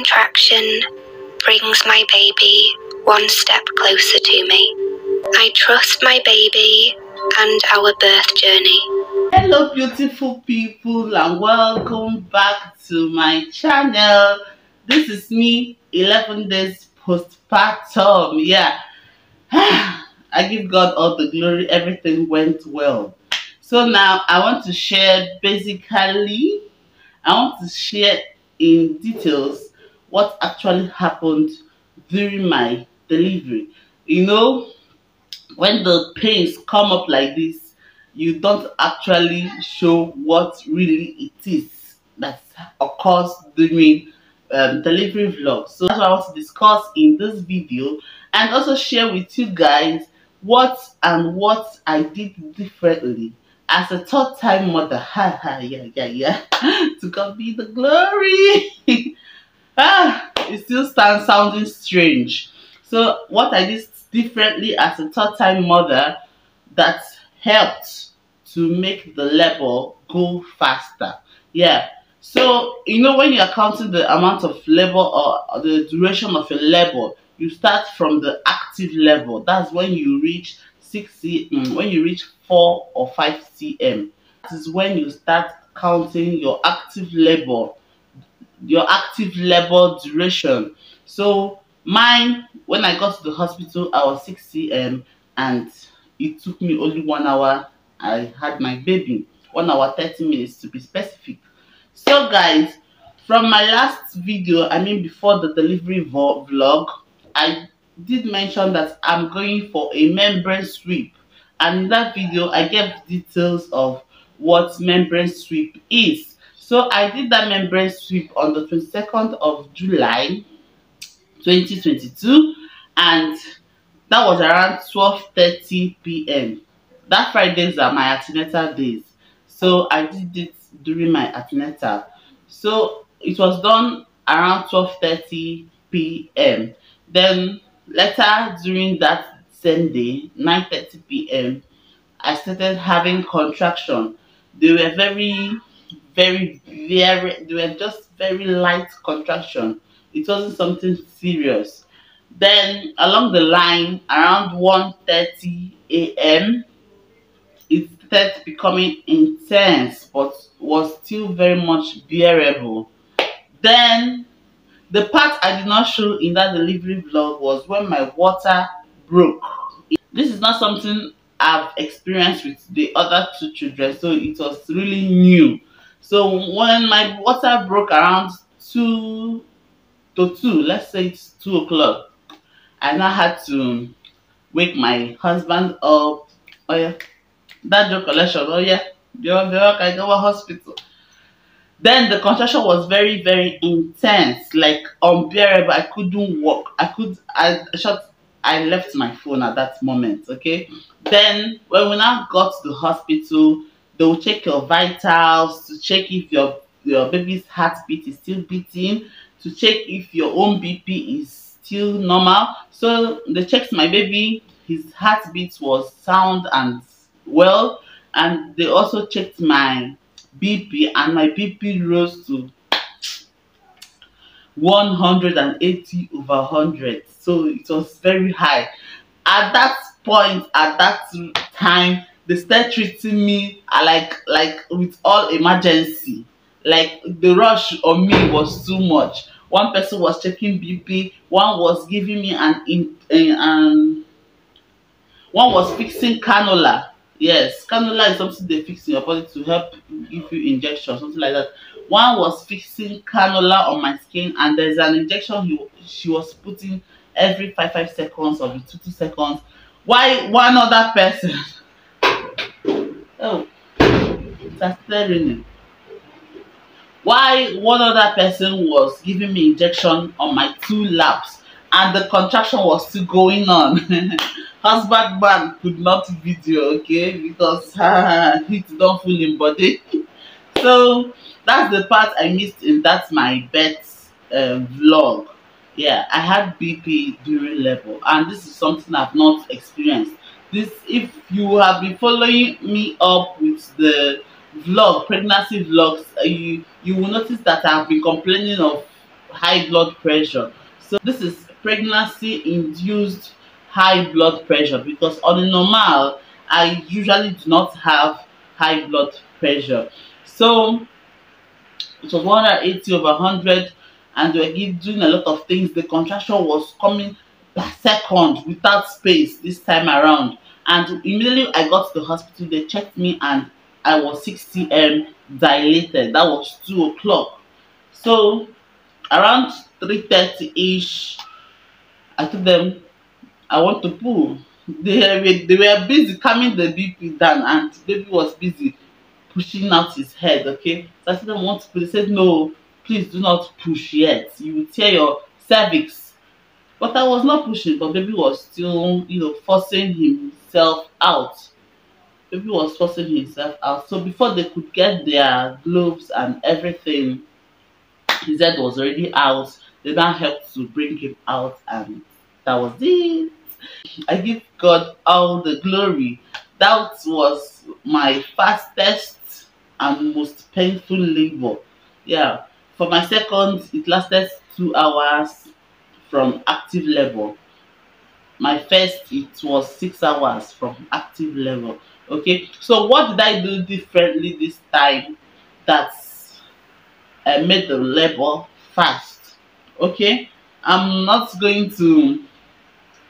contraction brings my baby one step closer to me. I trust my baby and our birth journey. Hello beautiful people and welcome back to my channel. This is me 11 days postpartum. Yeah. I give God all the glory. Everything went well. So now I want to share basically, I want to share in details what actually happened during my delivery. You know, when the pains come up like this, you don't actually show what really it is that occurs during um, delivery vlog. So that's what I want to discuss in this video and also share with you guys what and what I did differently as a third time mother. Ha ha yeah yeah yeah. to God be the glory. ah, it still stands sounding strange. So what I did differently as a third time mother that helped to make the labor go faster. Yeah. So, you know, when you're counting the amount of labor or the duration of a labor, you start from the active level. That's when you reach 6 cm, when you reach 4 or 5 cm. That is when you start counting your active labor, your active labor duration. So mine, when I got to the hospital, I was 6 cm and it took me only one hour. I had my baby, one hour 30 minutes to be specific. So guys, from my last video, I mean before the delivery vlog, I did mention that I'm going for a membrane sweep. And in that video, I gave details of what membrane sweep is. So I did that membrane sweep on the 22nd of July 2022 and that was around 12.30 p.m. That Fridays are my antenatal days. So I did it during my antenatal. So it was done around 12.30 p.m. Then later during that same day, 9.30 p.m., I started having contraction. They were very, very, very, they were just very light contraction. It wasn't something serious. Then along the line, around 1.30 a.m., it started becoming intense, but was still very much bearable. Then the part I did not show in that delivery vlog was when my water broke. This is not something I've experienced with the other two children, so it was really new. So when my water broke around 2 to 2, let's say it's 2 o'clock, I now had to wake my husband up. Oh yeah, that your collection, oh yeah, you're, I go to hospital. Then the contraction was very, very intense, like unbearable. I couldn't walk. I could, I shot, I left my phone at that moment, okay? Then when we now got to the hospital, they will check your vitals to check if your, your baby's heartbeat is still beating, to check if your own BP is still normal. So they checked my baby, his heartbeat was sound and well, and they also checked my BP and my BP rose to 180 over 100 so it was very high at that point at that time they started treating me like like with all emergency like the rush on me was too much one person was checking bp one was giving me an in uh, um one was fixing cannula Yes, cannula is something they fix in your body to help give you injection, something like that. One was fixing cannula on my skin, and there's an injection he, she was putting every five five seconds or two two seconds. Why one other person? oh, that's. Why one other person was giving me injection on my two laps, and the contraction was still going on. husband man could not video okay because heat don full him body so that's the part i missed in that my birth um, vlog yeah i had bp during level and this is something i've not experienced this if you have been following me up with the vlog pregnancy vlogs uh, you you will notice that i've been complaining of high blood pressure. So this is pregnancy induced high blood pressure because on normal I usually do not have high blood pressure. So it was 180 over 100 and they were doing a lot of things. The contraction was coming per second without space this time around. And immediately I got to the hospital, they checked me and I was 6 cm dilated. That was 2 o'clock. So around 3.30ish, I told them I want to pull. They were, they were busy calming the BP down and the baby was busy pushing out his head, okay? So I said, I want to pull. They said, no, please do not push yet. You will tear your cervix. But I was not pushing, but baby was still, you know, forcing himself out. Baby was forcing himself out. So before they could get their gloves and everything, his head was already out. They now helped to bring him out and that was it. I give God all the glory. That was my fastest and most painful labor. Yeah, for my second, it lasted two hours from active level. My first, it was six hours from active level. Okay, so what did I do differently this time that I made the level fast? Okay, I'm not going to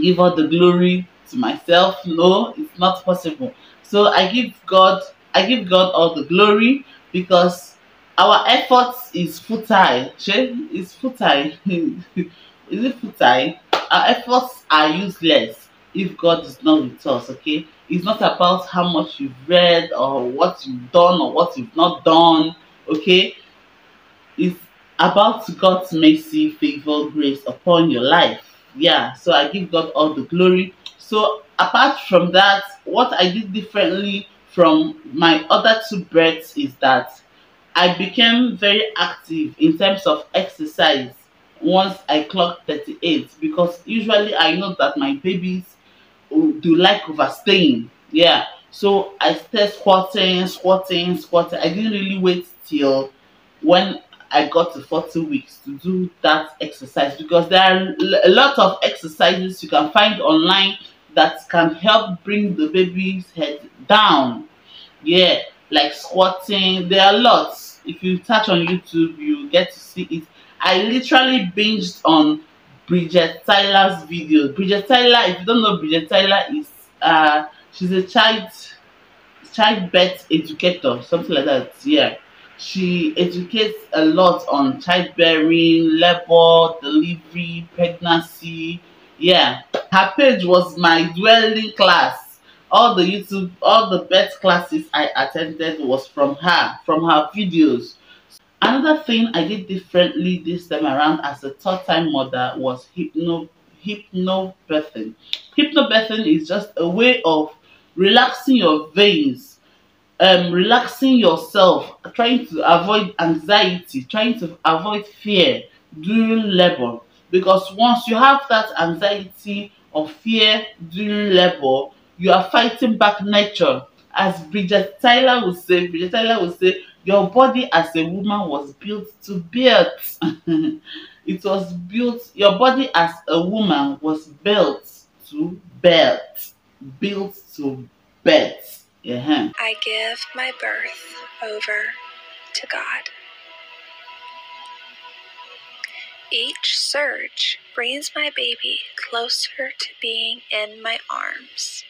give all the glory to myself. No, it's not possible. So I give God I give God all the glory because our efforts is futile. It's futile. is it futile? Our efforts are useless if God is not with us, okay? It's not about how much you've read or what you've done or what you've not done, okay? It's about God's mercy, favor, grace upon your life. Yeah, so I give God all the glory. So apart from that, what I did differently from my other two births is that I became very active in terms of exercise once I clocked 38 because usually I know that my babies do like overstaying. Yeah. So I started squatting, squatting, squatting. I didn't really wait till when I got to 40 weeks to do that exercise because there are a lot of exercises you can find online that can help bring the baby's head down. Yeah, like squatting. There are lots. If you touch on YouTube, you get to see it. I literally binged on Bridget Tyler's videos. Bridget Tyler, if you don't know Bridget Tyler, is uh she's a child childbirth educator, something like that. Yeah. She educates a lot on childbearing, labor, delivery, pregnancy. Yeah. Her page was my dwelling class. All the YouTube, all the best classes I attended was from her, from her videos. Another thing I did differently this time around as a third time mother was hypno hypnobirthing. Hypnobirthing is just a way of relaxing your veins, um, relaxing yourself, trying to avoid anxiety, trying to avoid fear during labor. Because once you have that anxiety or fear during labor, you are fighting back nature. As Bridget Tyler would say, Bridget Tyler would say, your body as a woman was built to birth. it was built, your body as a woman was built to birth. Built to birth. Uh-huh. Yeah. I give my birth over to God. Each surge brings my baby closer to being in my arms.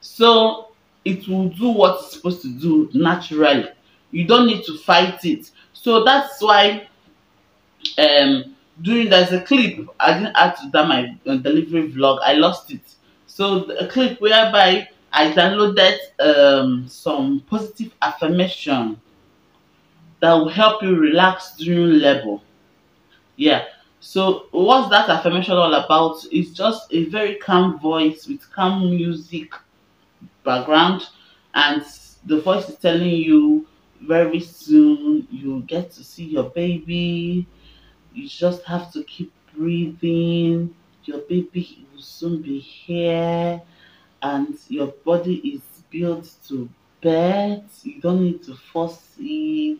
So it will do what it's supposed to do naturally. You don't need to fight it. So that's why um during there's a clip I didn't add to that my uh, delivery vlog. I lost it. So a clip whereby I downloaded um some positive affirmation that will help you relax during labor. Yeah. So what's that affirmation all about? It's just a very calm voice with calm music background and the voice is telling you very soon you get to see your baby. You just have to keep breathing. Your baby will soon be here and your body is built to birth. You don't need to force it.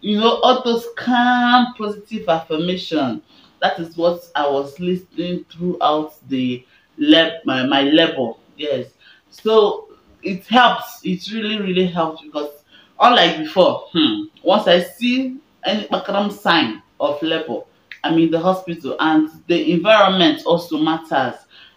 you know, all those calm, positive affirmation. That is what I was listening throughout the lab, my, my labor. Yes. So it helps. It really, really helps because unlike before, hmm, once I see any background sign of labor, I'm in the hospital and the environment also matters.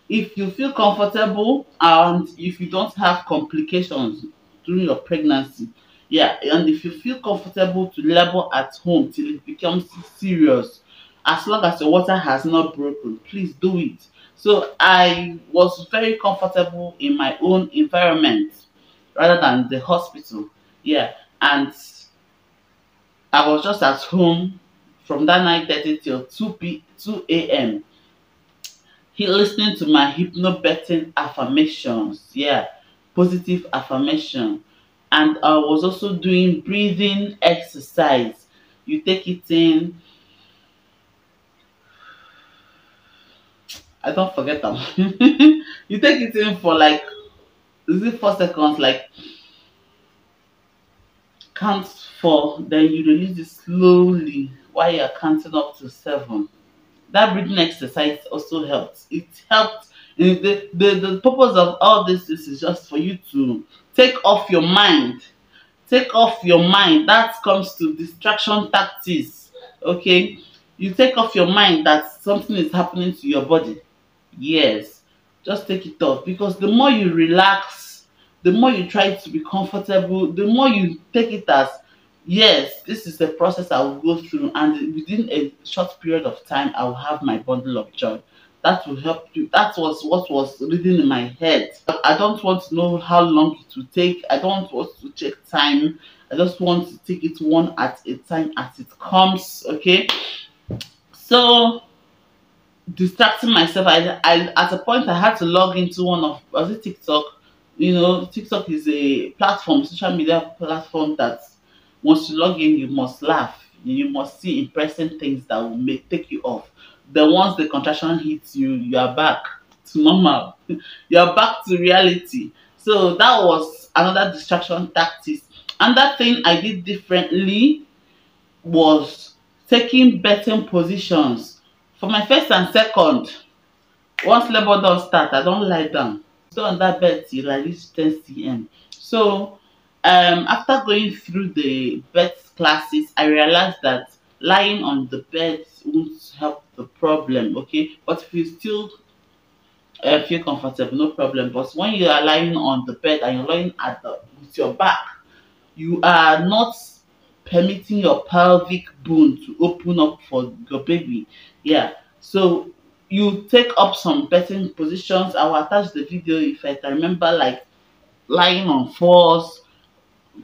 If you feel comfortable and if you don't have complications during your pregnancy, yeah, and if you feel comfortable to labor at home till it becomes serious, as long as your water has not broken, please do it. So I was very comfortable in my own environment rather than the hospital. Yeah, and I was just at home from that 9.30 till 2 p 2 a.m. He listening to my hypnobirthing affirmations. Yeah, positive affirmation. And I was also doing breathing exercise. You take it in. I don't forget them. you take it in for like is it four seconds like count four then you release it slowly while you're counting up to seven. That breathing exercise also helps. It helps. The, the the purpose of all this is just for you to take off your mind. Take off your mind. That comes to distraction tactics okay? You take off your mind that something is happening to your body. Yes. Just take it off. Because the more you relax the more you try to be comfortable the more you take it as yes this is the process i will go through and within a short period of time i will have my bundle of joy. That will help you. That was what was reading in my head. I don't want to know how long it will take. I don't want to check time. I just want to take it one at a time as it comes okay? So distracting myself. I, I at a point I had to log into one of was it TikTok? You know, TikTok is a platform, social media platform that once you log in, you must laugh. You must see impressive things that will make take you off. Then once the contraction hits you, you are back to normal. you are back to reality. So that was another distraction tactic. Another thing I did differently was taking betting positions for my first and second once labour don start i don lie down on that bed till i reach ten cm so um after going through the birth classes i realized that lying on the bed won't help the problem okay? But if you still uh, feel comfortable no problem. But when you are lying on the bed and you're lying at the with your back you are not permitting your pelvic bone to open up for your baby. Yeah. So you take up some birthing positions. I will attach the video if i can remember like lying on fours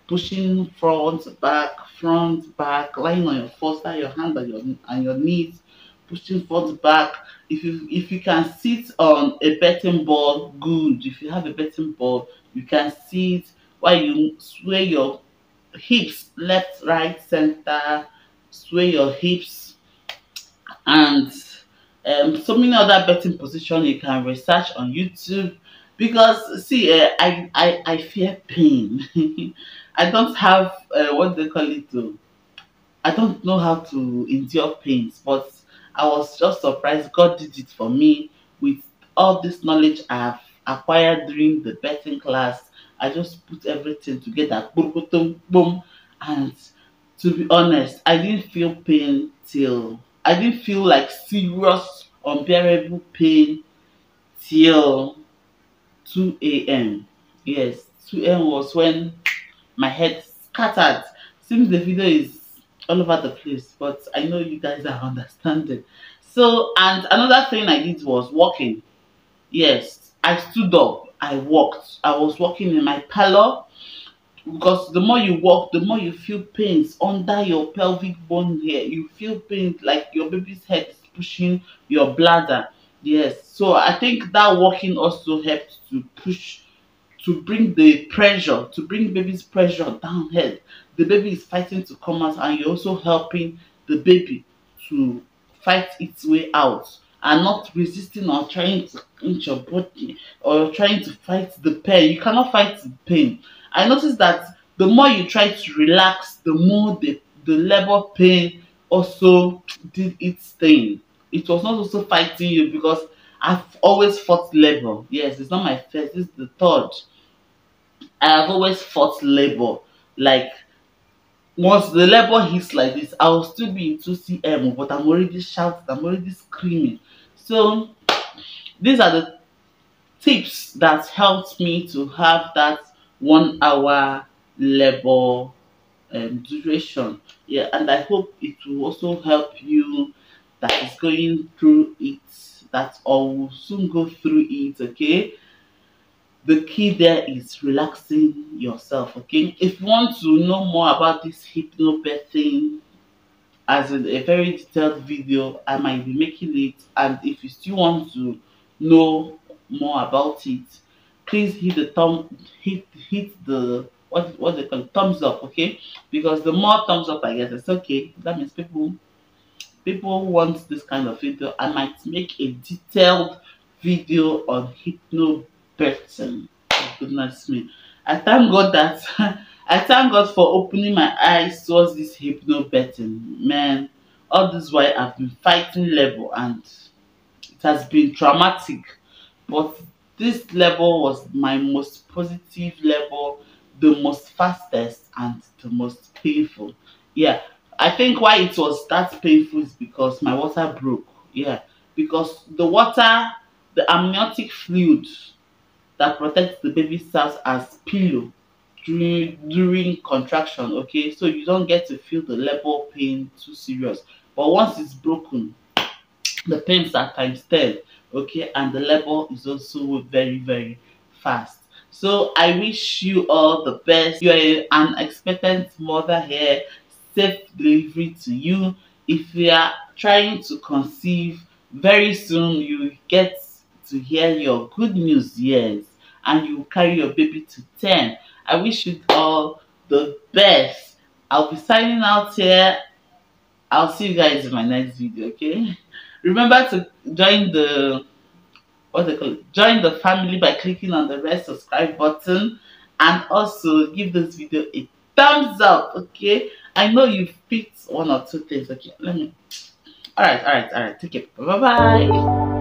pushing front back front back lying on your fours that your hand on your on your knees pushing front back. If you if you can sit on a birthing ball good. If you have a birthing ball you can sit. While you sway your hips left right center sway your hips and um, so many other betting position you can research on youtube because see uh, I, I i fear pain. I don't have uh, what they call it to i don't know how to endure pains but i was just surprised god did it for me with all this knowledge i have acquired during the betting class. I just put everything together boom, boom, and to be honest i didn't feel pain till i didn't feel like serious unbearable pain till 2 a.m. Yes, 2 a.m. was when my head scattered. Seems the video is all over the place, but I know you guys are understanding. So, and another thing I did was walking. Yes, I stood up, I walked. I was walking in my parlor because the more you walk, the more you feel pains under your pelvic bone here. You feel pains like your baby's head is pushing your bladder. Yes, so I think that walking also helps to push to bring the pressure, to bring baby's pressure down head. The baby is fighting to come out, and you're also helping the baby to fight its way out and not resisting or trying to inch your body or trying to fight the pain. You cannot fight the pain. I noticed that the more you try to relax, the more the, the labor pain also did its thing. It was not also fighting you because i've always fought labor. Yes it's not my first is the third. I have always fought labor. Like once the labor hits like this i will still be in 2cm but i'm already shouting i'm already screaming. So these are the tips that helped me to have that one hour labor um, duration. Yeah and i hope it will also help you that is going through it that or will soon go through it okay? The key there is relaxing yourself okay? If you want to know more about this hypnobirthing as in a very detailed video i might be making it. And if you still want to know more about it please hit the thumb hit hit the what what they call thumbs up okay? Because the more thumbs up i get it's okay. That means people people want this kind of video. I might make a detailed video on hypnobirthing. Oh, goodness me. I thank god that i thank god for opening my eyes towards this hypnobirthing. Man all this while i've been fighting level and it has been traumatic. But this level was my most positive level the most fastest and the most painful. Yeah i think why it was that painful is because my water broke. Yeah because the water the amniotic fluid that protects the baby cells as pillow during during contraction okay? So you don't get to feel the level pain too serious. But once it's broken the pains are times 10 okay? And the labor is also very very fast. So i wish you all the best. You are an expectant mother here. Safe delivery to you. If you are trying to conceive very soon you get to hear your good news yes and you carry your baby to 10 i wish you all the best. I'll be signing out here. I'll see you guys in my next video okay remember to join the what they call it join the family by clicking on the red subscribe button and also give this video a thumbs up okay? I know you've picked one or two things okay? Let me all right all right all right take it bye bye